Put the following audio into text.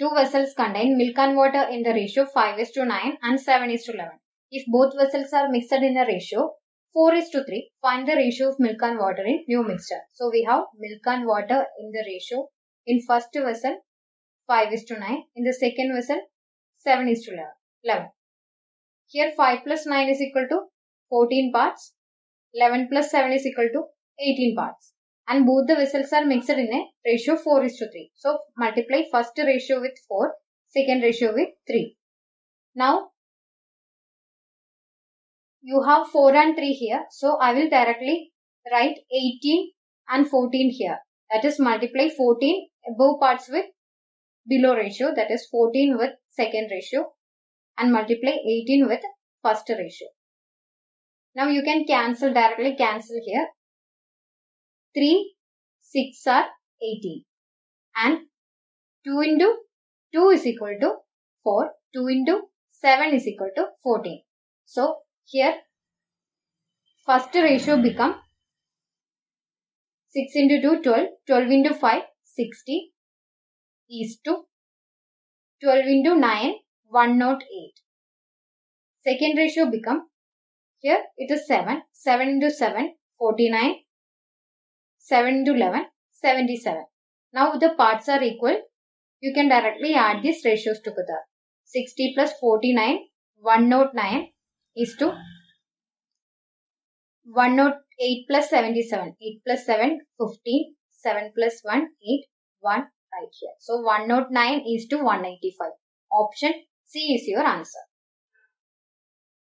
two vessels contain milk and water in the ratio 5 is to 9 and 7 is to 11. If both vessels are mixed in a ratio 4 is to 3, find the ratio of milk and water in new mixture. So we have milk and water in the ratio in first vessel 5 is to 9, in the second vessel 7 is to 11. Here 5 plus 9 is equal to 14 parts, 11 plus 7 is equal to 18 parts and both the vessels are mixed in a ratio 4 is to 3. So multiply first ratio with 4, second ratio with 3. Now you have 4 and 3 here. So I will directly write 18 and 14 here. That is multiply 14 above parts with below ratio that is 14 with second ratio and multiply 18 with first ratio. Now you can cancel directly cancel here. 3, 6 are 18 and 2 into 2 is equal to 4, 2 into 7 is equal to 14. So here first ratio become 6 into 2 12, 12 into 5 60 is to 12 into 9 108. Second ratio become here it is 7, 7 into 7 49 7 to 11, 77. Now the parts are equal. You can directly add these ratios together. 60 plus 49, 109 is to 108 plus 77. 8 plus 7, 15. 7 plus 1, 8. 1 right here. So 109 is to 195. Option C is your answer.